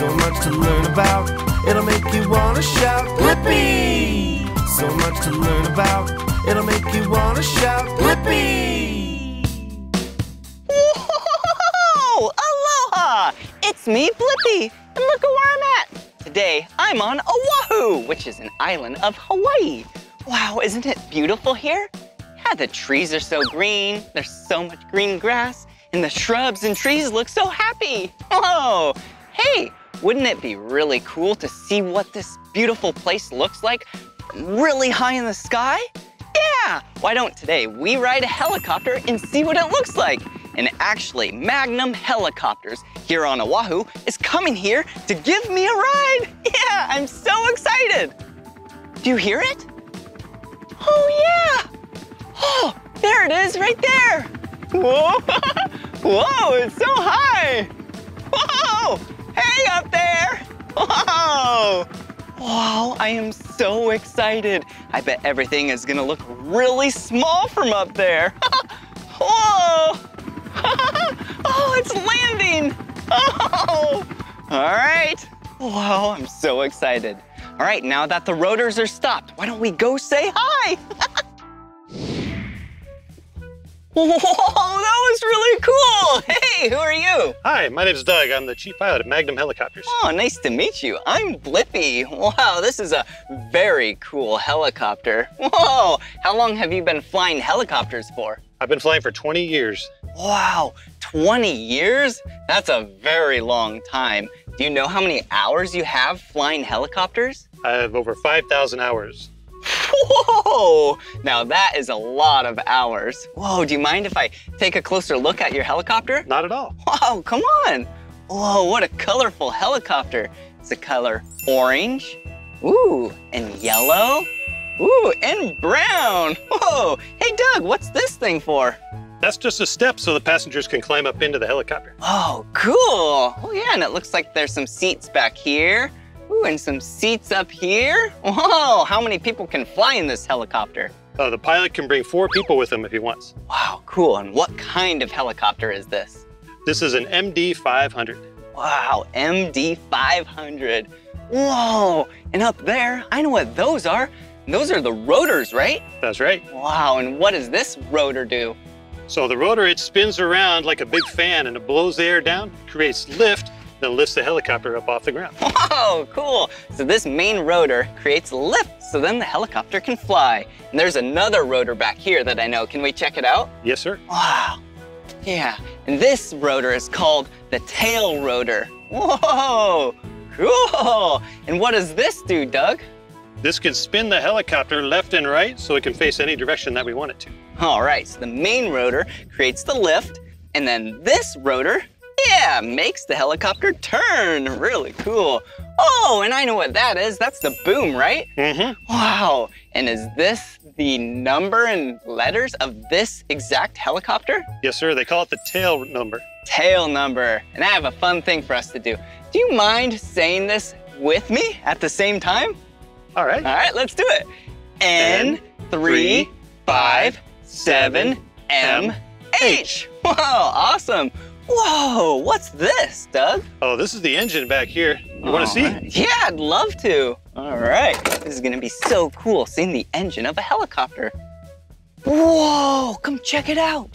So much to learn about, it'll make you wanna shout, Blippi! So much to learn about, it'll make you wanna shout, Blippi! Whoa! Aloha! It's me, Blippi, and look at where I'm at. Today, I'm on Oahu, which is an island of Hawaii. Wow, isn't it beautiful here? Yeah, the trees are so green, there's so much green grass, and the shrubs and trees look so happy. Whoa! Hey, wouldn't it be really cool to see what this beautiful place looks like really high in the sky? Yeah! Why don't today we ride a helicopter and see what it looks like? And actually, Magnum Helicopters here on Oahu is coming here to give me a ride. Yeah, I'm so excited. Do you hear it? Oh, yeah. Oh, there it is right there. Whoa, whoa, it's so high. Whoa, hey up there. Whoa. Wow, I am so excited. I bet everything is gonna look really small from up there. Whoa! oh, it's landing! Oh! All right. Wow, I'm so excited. All right, now that the rotors are stopped, why don't we go say hi? Whoa, that was really cool. Hey, who are you? Hi, my name is Doug. I'm the chief pilot of Magnum Helicopters. Oh, nice to meet you. I'm Blippi. Wow, this is a very cool helicopter. Whoa, how long have you been flying helicopters for? I've been flying for 20 years. Wow, 20 years? That's a very long time. Do you know how many hours you have flying helicopters? I have over 5,000 hours. Whoa! Now that is a lot of hours. Whoa, do you mind if I take a closer look at your helicopter? Not at all. Wow, come on. Whoa, what a colorful helicopter. It's a color orange, ooh, and yellow, ooh, and brown. Whoa, hey Doug, what's this thing for? That's just a step so the passengers can climb up into the helicopter. Oh, cool. Oh yeah, and it looks like there's some seats back here. Ooh, and some seats up here. Whoa, how many people can fly in this helicopter? Uh, the pilot can bring four people with him if he wants. Wow, cool. And what kind of helicopter is this? This is an MD-500. Wow, MD-500. Whoa, and up there, I know what those are. Those are the rotors, right? That's right. Wow, and what does this rotor do? So the rotor, it spins around like a big fan and it blows the air down, creates lift, then lifts the helicopter up off the ground. Whoa, cool. So this main rotor creates lift, so then the helicopter can fly. And there's another rotor back here that I know. Can we check it out? Yes, sir. Wow. Yeah, and this rotor is called the tail rotor. Whoa, cool. And what does this do, Doug? This can spin the helicopter left and right so it can face any direction that we want it to. All right, so the main rotor creates the lift, and then this rotor, yeah, makes the helicopter turn. Really cool. Oh, and I know what that is. That's the boom, right? Mm-hmm. Wow, and is this the number and letters of this exact helicopter? Yes, sir. They call it the tail number. Tail number. And I have a fun thing for us to do. Do you mind saying this with me at the same time? All right. All right, let's do it. N three five seven M H. Wow, awesome. Whoa, what's this, Doug? Oh, this is the engine back here. You want to see? Right. Yeah, I'd love to. All right, this is gonna be so cool seeing the engine of a helicopter. Whoa, come check it out.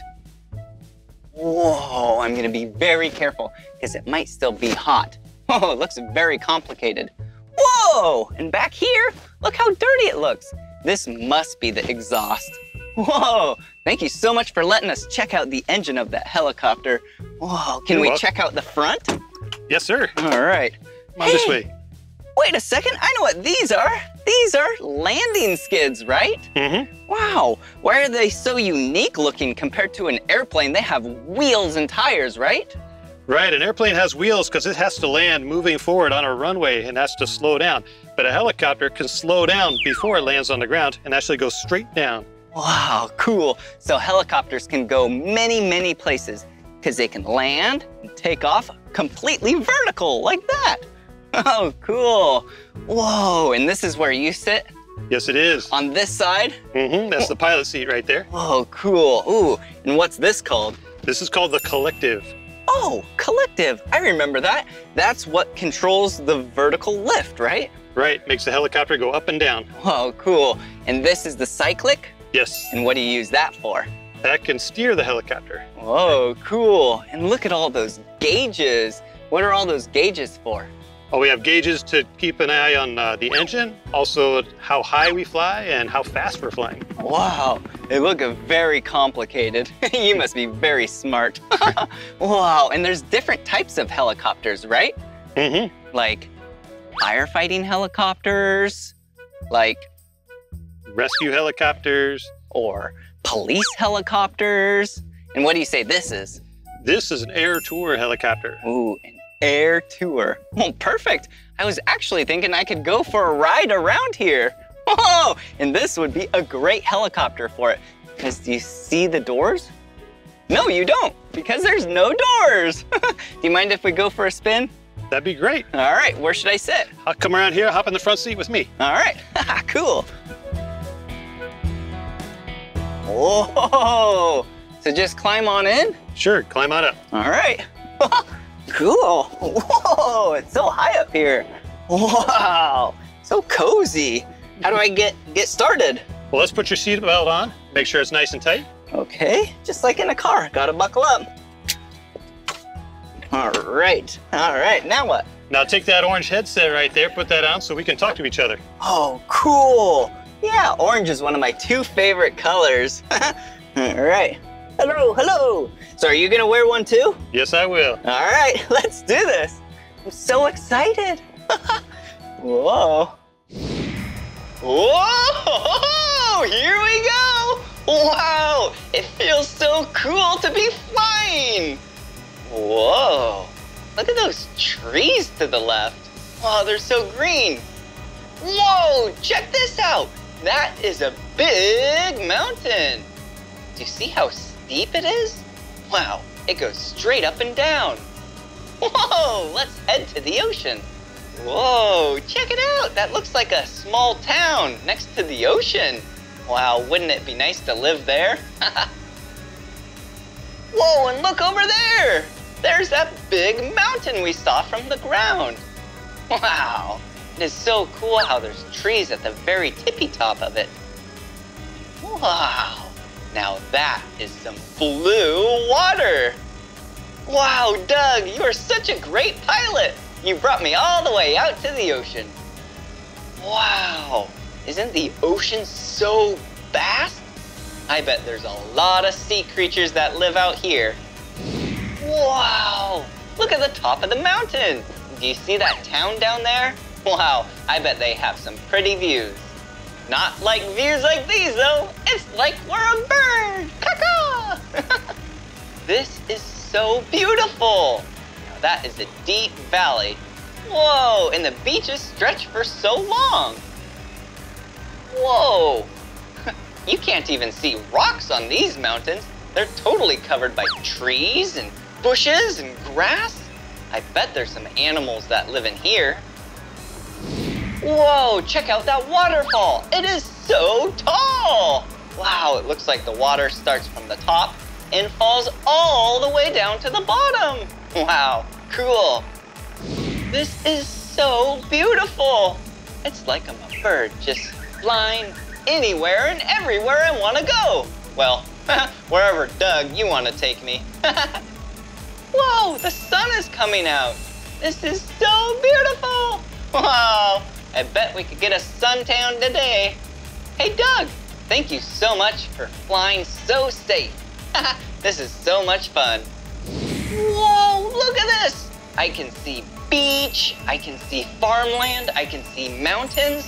Whoa, I'm gonna be very careful because it might still be hot. Whoa, oh, it looks very complicated. Whoa, and back here, look how dirty it looks. This must be the exhaust. Whoa, thank you so much for letting us check out the engine of that helicopter. Whoa, can You're we welcome. check out the front? Yes, sir. Come All right. on this way. Wait a second, I know what these are. These are landing skids, right? Mm-hmm. Wow, why are they so unique looking compared to an airplane? They have wheels and tires, right? Right, an airplane has wheels because it has to land moving forward on a runway and has to slow down. But a helicopter can slow down before it lands on the ground and actually go straight down. Wow, cool. So helicopters can go many, many places because they can land and take off completely vertical like that. Oh, cool. Whoa, and this is where you sit Yes, it is. on this side? Mm-hmm. That's the pilot seat right there. Oh, cool. Ooh, and what's this called? This is called the collective. Oh, collective. I remember that. That's what controls the vertical lift, right? Right, makes the helicopter go up and down. Oh, cool. And this is the cyclic? Yes, And what do you use that for? That can steer the helicopter. Oh, cool. And look at all those gauges. What are all those gauges for? Oh, we have gauges to keep an eye on uh, the engine, also how high we fly and how fast we're flying. Wow, they look very complicated. you must be very smart. wow, and there's different types of helicopters, right? Mm-hmm. Like firefighting helicopters, like, Rescue helicopters. Or police helicopters. And what do you say this is? This is an air tour helicopter. Ooh, an air tour. Well, perfect. I was actually thinking I could go for a ride around here. Whoa! And this would be a great helicopter for it. Because do you see the doors? No, you don't, because there's no doors. do you mind if we go for a spin? That'd be great. All right, where should I sit? I'll come around here, hop in the front seat with me. All right, cool. Whoa! So just climb on in? Sure, climb on up. All right. cool. Whoa, it's so high up here. Wow, so cozy. How do I get get started? Well, let's put your seatbelt on. Make sure it's nice and tight. Okay, just like in a car, gotta buckle up. All right, all right, now what? Now take that orange headset right there, put that on so we can talk to each other. Oh, cool. Yeah, orange is one of my two favorite colors. all right. Hello, hello. So are you gonna wear one too? Yes, I will. All right, let's do this. I'm so excited. Whoa. Whoa! Here we go! Wow! It feels so cool to be flying! Whoa! Look at those trees to the left. Wow, they're so green. Whoa! Check this out! That is a big mountain. Do you see how steep it is? Wow, it goes straight up and down. Whoa, let's head to the ocean. Whoa, check it out. That looks like a small town next to the ocean. Wow, wouldn't it be nice to live there? Whoa, and look over there. There's that big mountain we saw from the ground. Wow, it is so cool how there's trees at the very tippy top of it. Wow, now that is some blue water. Wow, Doug, you are such a great pilot. You brought me all the way out to the ocean. Wow, isn't the ocean so vast? I bet there's a lot of sea creatures that live out here. Wow, look at the top of the mountain. Do you see that town down there? Wow, I bet they have some pretty views. Not like views like these though. It's like we're a bird. Caw-caw. this is so beautiful. Now that is a deep valley. Whoa, and the beaches stretch for so long. Whoa. You can't even see rocks on these mountains. They're totally covered by trees and bushes and grass. I bet there's some animals that live in here. Whoa, check out that waterfall. It is so tall. Wow, it looks like the water starts from the top and falls all the way down to the bottom. Wow, cool. This is so beautiful. It's like I'm a bird just flying anywhere and everywhere I want to go. Well, wherever Doug, you want to take me. Whoa, the sun is coming out. This is so beautiful. Wow, I bet we could get a suntan today. Hey, Doug, thank you so much for flying so safe. this is so much fun. Whoa, look at this. I can see beach, I can see farmland, I can see mountains.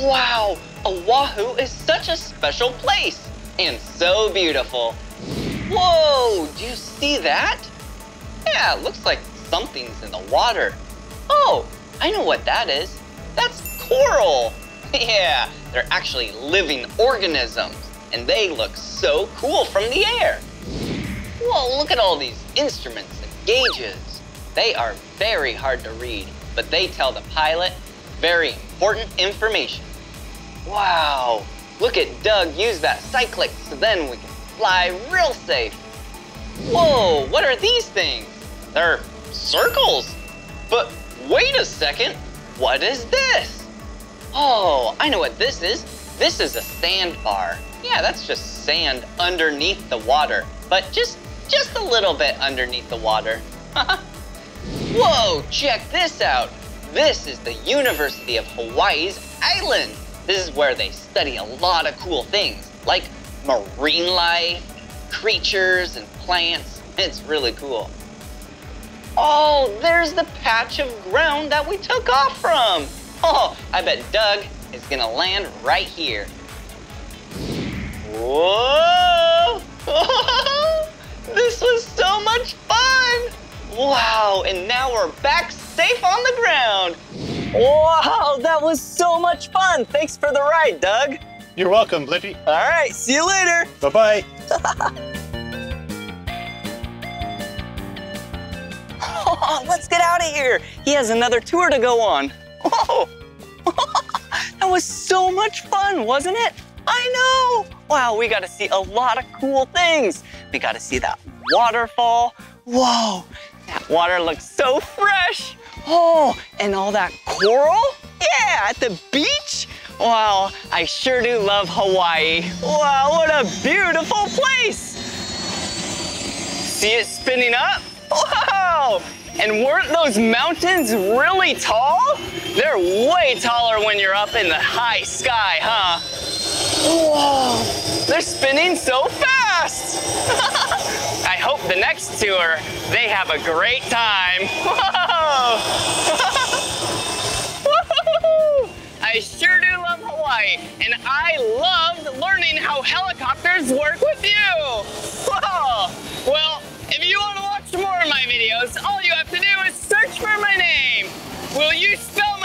Wow, Oahu is such a special place and so beautiful. Whoa, do you see that? Yeah, looks like something's in the water. Oh, I know what that is. Coral. yeah, they're actually living organisms, and they look so cool from the air. Whoa, look at all these instruments and gauges. They are very hard to read, but they tell the pilot very important information. Wow, look at Doug use that cyclic so then we can fly real safe. Whoa, what are these things? They're circles. But wait a second, what is this? Oh, I know what this is. This is a sandbar. Yeah, that's just sand underneath the water, but just just a little bit underneath the water. Whoa, check this out. This is the University of Hawaii's island. This is where they study a lot of cool things, like marine life, creatures, and plants. It's really cool. Oh, there's the patch of ground that we took off from. Oh, I bet Doug is gonna land right here. Whoa! this was so much fun! Wow, and now we're back safe on the ground. Wow, that was so much fun. Thanks for the ride, Doug. You're welcome, Blippi. All right, see you later. Bye-bye. Let's get out of here. He has another tour to go on. Whoa! Oh. that was so much fun, wasn't it? I know. Wow, we got to see a lot of cool things. We got to see that waterfall. Whoa, that water looks so fresh. Oh, and all that coral? Yeah, at the beach? Wow, I sure do love Hawaii. Wow, what a beautiful place. See it spinning up? Wow! And weren't those mountains really tall? They're way taller when you're up in the high sky, huh? Whoa! They're spinning so fast! I hope the next tour, they have a great time. Whoa! I sure do love Hawaii, and I loved learning how helicopters work with you. Whoa! Well, if you want more of my videos, all you have to do is search for my name. Will you spell